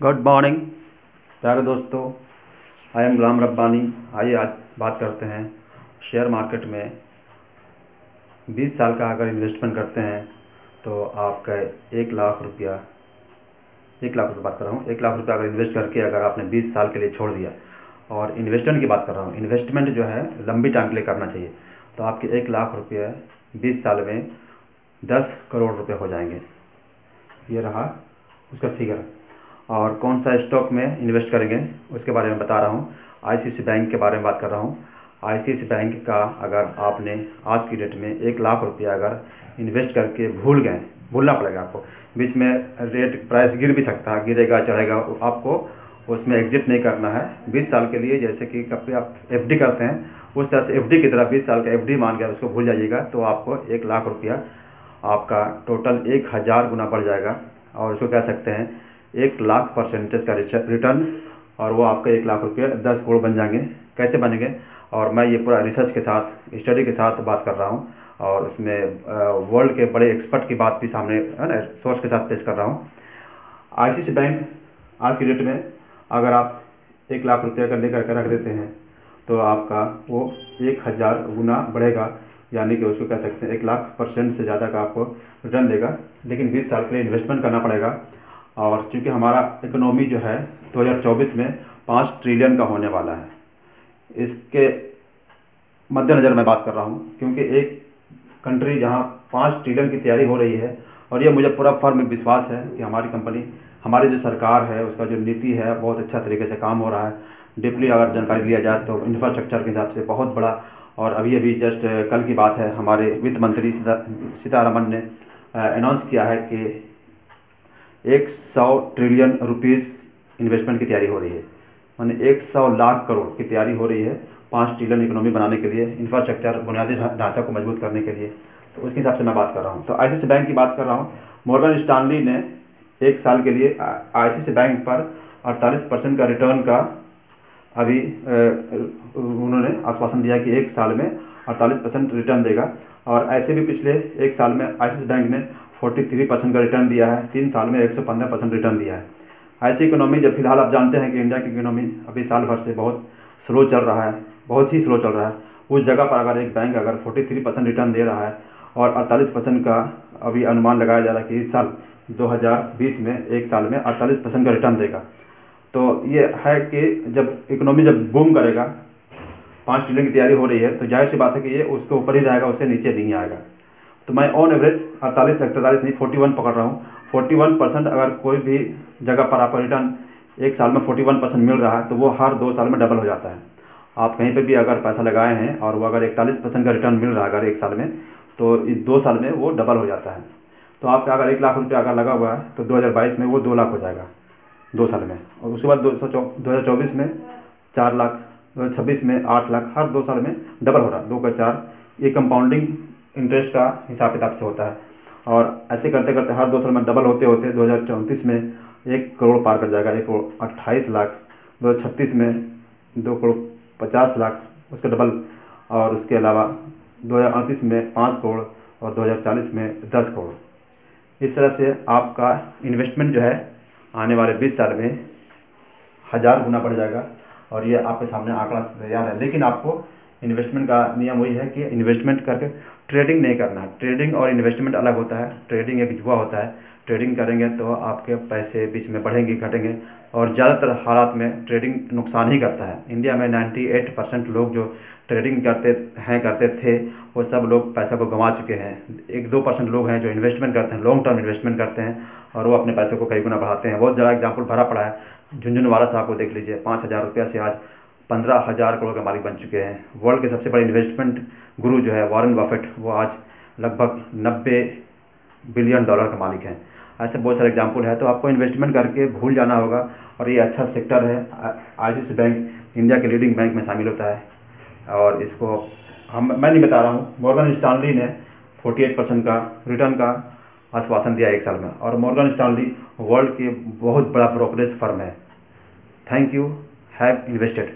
Good morning प्यारे दोस्तों I am गुलाम रब्बानी। आइए आज बात करते हैं शेयर मार्केट में। 20 साल का अगर इन्वेस्टमेंट करते हैं तो आपका एक लाख रुपया, एक लाख रुपये बात कर रहा हूँ, एक लाख रुपया अगर इन्वेस्ट करके अगर आपने 20 साल के लिए छोड़ दिया। और इन्वेस्टमेंट की बात कर रहा हूँ इन्वेस्टमेंट जो है, लंबी टाइम के लिए करना चाहिए। तो आपके एक लाख रुपये बीस साल में दस करोड़ रुपये हो जाएँगे। ये रहा उसका फिगर और कौन सा स्टॉक में इन्वेस्ट करेंगे, उसके बारे में बता रहा हूँ। आईसीआईसी बैंक के बारे में बात कर रहा हूँ। आईसीआईसी बैंक का अगर आपने आज की डेट में एक लाख रुपया अगर इन्वेस्ट करके भूल गए, भूलना पड़ेगा आपको। बीच में रेट प्राइस गिर भी सकता है, गिरेगा, चढ़ेगा आपको उसमें एग्जिट नहीं करना है। बीस साल के लिए जैसे कि कभी आप एफडी करते हैं, उस तरह से एफडी की तरह बीस साल का एफडी मान गया उसको भूल जाइएगा तो आपको एक लाख रुपया आपका टोटल एक हज़ार गुना बढ़ जाएगा। और उसको कह सकते हैं एक लाख परसेंटेज का रिटर्न और वो आपका एक लाख रुपये दस करोड़ बन जाएँगे। कैसे बनेंगे? और मैं ये पूरा रिसर्च के साथ स्टडी के साथ बात कर रहा हूँ और उसमें वर्ल्ड के बड़े एक्सपर्ट की बात भी सामने, है ना सोर्स के साथ पेश कर रहा हूँ। आई बैंक आज की डेट में अगर आप एक लाख रुपये अगर लेकर के रख देते हैं तो आपका वो एक हज़ार गुना बढ़ेगा। यानी कि उसको कह सकते हैं एक लाख परसेंट से ज़्यादा का आपको रिटर्न देगा। लेकिन बीस साल के लिए इन्वेस्टमेंट करना पड़ेगा। और चूँकि हमारा इकोनॉमी जो है 2024 में पाँच ट्रिलियन का होने वाला है। इसके मद्देनज़र मैं बात कर रहा हूँ, क्योंकि एक कंट्री जहाँ पाँच ट्रिलियन की तैयारी हो रही है और ये मुझे पूरा फर्म विश्वास है कि हमारी कंपनी हमारी जो सरकार है, उसका जो नीति है, बहुत अच्छा तरीके से काम हो रहा है। डीपली अगर जानकारी लिया जाए तो इंफ्रास्ट्रक्चर के हिसाब से बहुत बड़ा और अभी अभी जस्ट कल की बात है, हमारे वित्त मंत्री सीतारमन ने अनाउंस किया है कि एक सौ ट्रिलियन रुपीज़ इन्वेस्टमेंट की तैयारी हो रही है। मैंने एक सौ लाख करोड़ की तैयारी हो रही है पाँच ट्रिलियन इकोनॉमी बनाने के लिए इंफ्रास्ट्रक्चर बुनियादी ढांचा को मज़बूत करने के लिए। तो उसके हिसाब से मैं बात कर रहा हूँ। तो आई बैंक की बात कर रहा हूँ। मॉर्गन स्टानली ने एक साल के लिए आई बैंक पर अड़तालीस परसेंट का रिटर्न का अभी उन्होंने आश्वासन दिया कि एक साल में अड़तालीस परसेंट रिटर्न देगा। और ऐसे भी पिछले एक साल में आई बैंक ने फोर्टी थ्री परसेंट का रिटर्न दिया है। तीन साल में एक सौ पंद्रह परसेंट रिटर्न दिया है। ऐसी इकोनॉमी जब फ़िलहाल आप जानते हैं कि इंडिया की इकोनॉमी अभी साल भर से बहुत स्लो चल रहा है, बहुत ही स्लो चल रहा है। उस जगह पर अगर एक बैंक अगर फोर्टी थ्री परसेंट रिटर्न दे रहा है और अड़तालीस परसेंट का अभी अनुमान लगाया जा रहा है कि इस साल 2020 में एक साल में अड़तालीस परसेंट का रिटर्न देगा। तो ये है कि जब इकोनॉमी जब बूम करेगा, पाँच ट्रिलियन की तैयारी हो रही है तो ज़ाहिर सी बात है कि ये उसके ऊपर ही रहेगा उससे नीचे नहीं आएगा। तो मैं ऑन एवरेज अड़तालीस, इकतालीस नहीं फोर्टी वन पकड़ रहा हूँ। फोर्टी वन परसेंट अगर कोई भी जगह पर आपका रिटर्न एक साल में फोर्टी वन परसेंट मिल रहा है तो वो हर दो साल में डबल हो जाता है। आप कहीं पर भी अगर पैसा लगाए हैं और वो अगर इकतालीस परसेंट का रिटर्न मिल रहा है अगर एक साल में तो इस दो साल में वो डबल हो जाता है। तो आपका अगर एक लाख रुपया अगर लगा हुआ है तो दो हज़ार बाईस में वो दो लाख हो जाएगा, दो साल में। और उसके बाद दो सौ में चार लाख, दो हज़ार छब्बीस में आठ लाख, हर दो साल में डबल हो रहा है। दो का चार, ये कंपाउंडिंग इंटरेस्ट का हिसाब किताब से होता है। और ऐसे करते करते हर दो साल में डबल होते होते दो हज़ार चौंतीस में एक करोड़ पार कर जाएगा, एक करोड़ अट्ठाईस लाख। दो हज़ार छत्तीस में दो करोड़ पचास लाख उसका डबल और उसके अलावा दो हज़ार अड़तीस में पाँच करोड़ और दो हज़ार चालीस में दस करोड़। इस तरह से आपका इन्वेस्टमेंट जो है आने वाले बीस साल में हज़ार गुना बढ़ जाएगा। और ये आपके सामने आंकड़ा तैयार है। लेकिन आपको इन्वेस्टमेंट का नियम वही है कि इन्वेस्टमेंट करके ट्रेडिंग नहीं करना है। ट्रेडिंग और इन्वेस्टमेंट अलग होता है। ट्रेडिंग एक जुआ होता है। ट्रेडिंग करेंगे तो आपके पैसे बीच में बढ़ेंगे, घटेंगे और ज़्यादातर हालात में ट्रेडिंग नुकसान ही करता है। इंडिया में 98 परसेंट लोग जो ट्रेडिंग करते हैं, करते थे, वो सब लोग पैसा को गंवा चुके हैं। एक दो परसेंट लोग हैं जो इन्वेस्टमेंट करते हैं लॉन्ग टर्म इन्वेस्टमेंट करते हैं और वो अपने पैसे को कई गुना बढ़ाते हैं। बहुत ज़्यादा एग्ज़ाम्पल भरा पड़ा है। झुंझुनवाला साहब को देख लीजिए, पाँच हज़ार रुपया से आज पंद्रह हज़ार करोड़ के मालिक बन चुके हैं। वर्ल्ड के सबसे बड़े इन्वेस्टमेंट गुरु जो है वॉरेन बफेट वो आज लगभग नब्बे बिलियन डॉलर का मालिक हैं। ऐसे बहुत सारे एग्ज़ाम्पल है तो आपको इन्वेस्टमेंट करके भूल जाना होगा और ये अच्छा सेक्टर है। आई बैंक इंडिया के लीडिंग बैंक में शामिल होता है। और इसको हम, मैं नहीं बता रहा हूँ मॉर्गन स्टानली ने 48 परसेंट का रिटर्न का आश्वासन दिया एक साल में। और मॉर्गन स्टानली वर्ल्ड के बहुत बड़ा ब्रोकरेज फर्म है। Thank you have invested